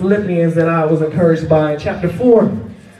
Philippians that I was encouraged by in chapter 4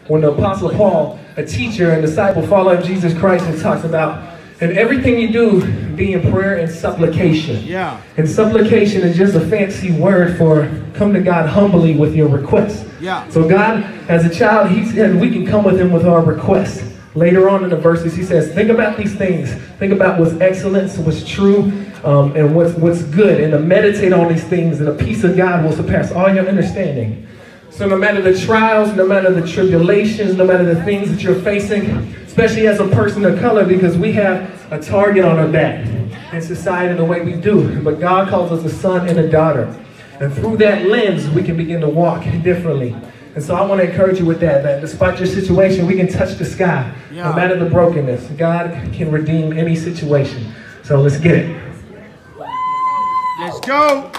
when the Apostle Paul, a teacher and disciple, follower of Jesus Christ, and talks about and everything you do be in prayer and supplication. Yeah. And supplication is just a fancy word for come to God humbly with your requests. Yeah. So God, as a child, He said we can come with Him with our requests. Later on in the verses, He says, think about these things. Think about what's excellence, what's true, um, and what's what's good, and to meditate on these things, and the peace of God will surpass all your understanding. So no matter the trials, no matter the tribulations, no matter the things that you're facing, especially as a person of color, because we have a target on our back in society the way we do. But God calls us a son and a daughter. And through that lens, we can begin to walk differently. And so I want to encourage you with that, that despite your situation, we can touch the sky. Yeah. No matter the brokenness, God can redeem any situation. So let's get it. Let's go.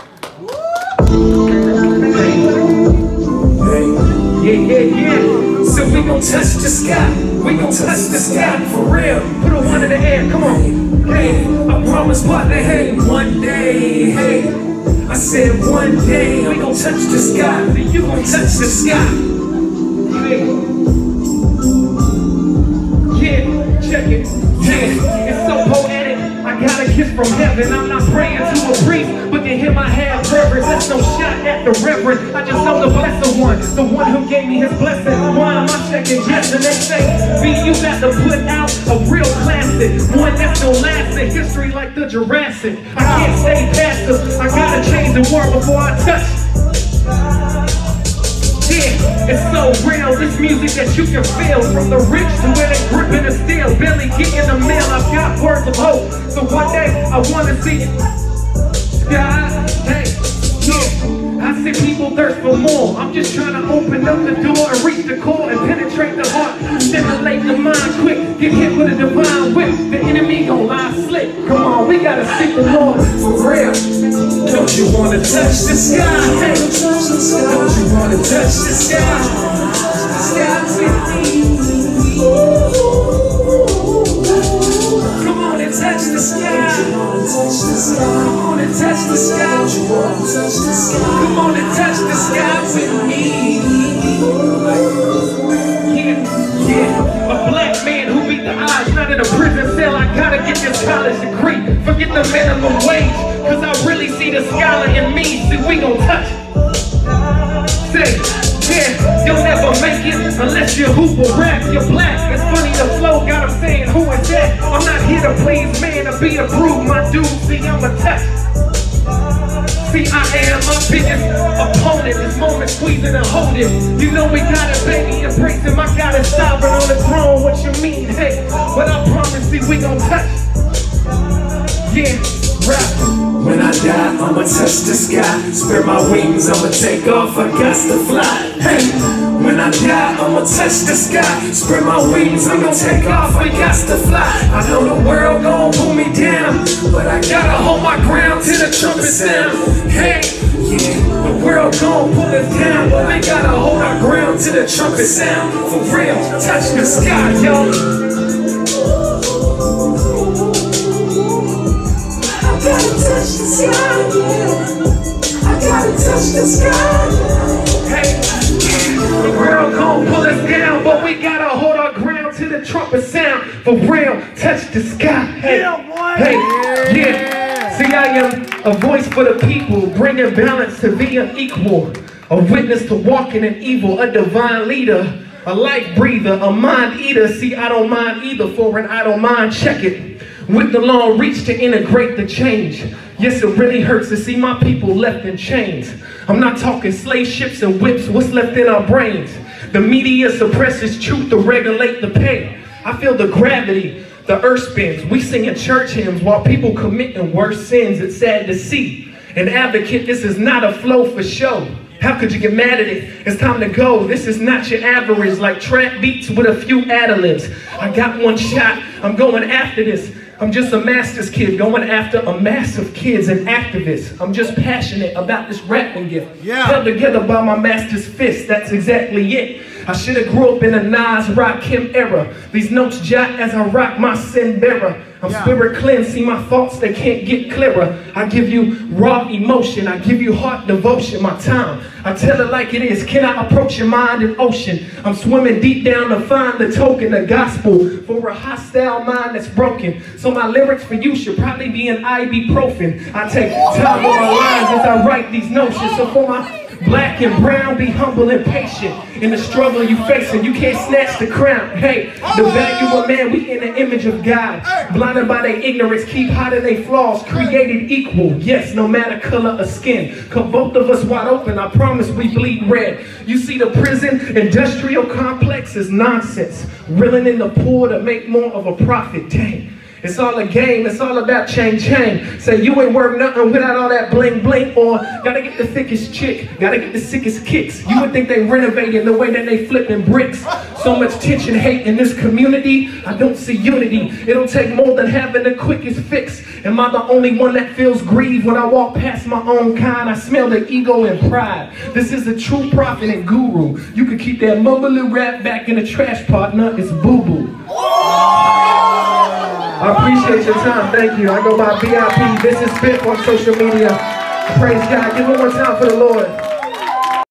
Yeah, yeah, yeah. So we gon' touch the sky. We gon' touch the sky for real. Put a one in the air, come on. Hey, I promise partner, hey, one day, hey. I said one day we gon' touch the sky. Then you gon' touch the sky. Yeah, check it. Yeah, it's so poetic. I got a kiss from heaven. I'm not praying to a priest, but to him I have reverence. That's no shot at the reverend. I just know the blessed one, the one who gave me his blessing. Why am I second guessing? They say, B, you got to put out a real classic, one that's gonna last in history like the Jurassic. I can't stay passive. Before I touch. Yeah, it's so real. This music that you can feel from the rich to where they gripping the steel. Billy getting the mail. I've got words of hope. So one day I wanna see it. God, thirst for more. I'm just trying to open up the door and reach the core and penetrate the heart. Stimulate the mind quick. Get hit with a divine whip. The enemy gon' lie slick. Come on, we gotta seek the Lord for real. Don't you wanna touch the sky? Hey, don't you wanna touch the sky? Sky with minimum wage, cause I really see the scholar in me. See, we gon' touch. Say, yeah, you'll never make it unless you hoop or rap. You're black. It's funny the flow got 'em saying, who is that? I'm not here to please man, to be approved, my dude. See, I'm a touch. See, I am my biggest opponent. This moment squeezing and holding. You know we got it, baby, embrace him. I got it sovereign on the throne. What you mean, hey? But I promise, see, we gon' touch. Yeah, rap. When I die, I'ma touch the sky. Spread my wings, I'ma take off. I got to fly. Hey, when I die, I'ma touch the sky. Spread my wings, I'ma take off. I got to fly. I know the world gon' pull me down, but I gotta hold my ground till the trumpet sound. Hey, yeah, the world gon' pull us down, but we gotta hold our ground till the trumpet sound. For real, touch the sky, yo. Touch the sky, yeah. I gotta touch the sky, yeah. Hey, the world gon' pull us down, but we gotta hold our ground to the trumpet sound. For real, touch the sky. Hey, Yeah, boy. hey, yeah. See, I am a voice for the people, bringing balance to be an equal, a witness to walking in evil, a divine leader, a life breather, a mind eater. See, I don't mind either for an I don't mind. Check it. With the long reach to integrate the change. Yes, it really hurts to see my people left in chains. I'm not talking slave ships and whips, what's left in our brains. The media suppresses truth to regulate the pain. I feel the gravity, the earth spins. We singing church hymns while people committing worse sins. It's sad to see. An advocate, this is not a flow for show. How could you get mad at it? It's time to go. This is not your average, like trap beats with a few ad-libs. I got one shot. I'm going after this. I'm just a master's kid going after a mass of kids and activists. I'm just passionate about this rapping gift. Yeah. Held together by my master's fist. That's exactly it. I should have grew up in a Nas Rakim era. These notes jot as I rock my sin bearer. I'm Yeah. spirit cleansed, see my thoughts, they can't get clearer. I give you raw emotion, I give you heart devotion, my time. I tell it like it is. Can I approach your mind in ocean? I'm swimming deep down to find the token, the gospel for a hostile mind that's broken. So my lyrics for you should probably be an ibuprofen. I take time on my lines as I write these notions. So for my Black and brown, be humble and patient. In the struggle you facing, you can't snatch the crown. Hey, the value of man, we in the image of God. Blinded by their ignorance, keep hiding their flaws. Created equal, yes, no matter color or skin. Cut both of us wide open, I promise we bleed red. You see the prison industrial complex is nonsense. Reeling in the poor to make more of a profit. Dang. It's all a game. It's all about chain chain. Say you ain't worth nothing without all that bling bling. Or gotta get the thickest chick. Gotta get the sickest kicks. You would think they renovated the way that they flipping bricks. So much tension, hate in this community. I don't see unity. It'll take more than having the quickest fix. Am I the only one that feels grief when I walk past my own kind? I smell the ego and pride. This is a true prophet and guru. You can keep that mumbling rap back in the trash, partner. It's boo boo. I appreciate your time. Thank you. I go by VIP. This is Biff on social media. Praise God. Give it one more time for the Lord.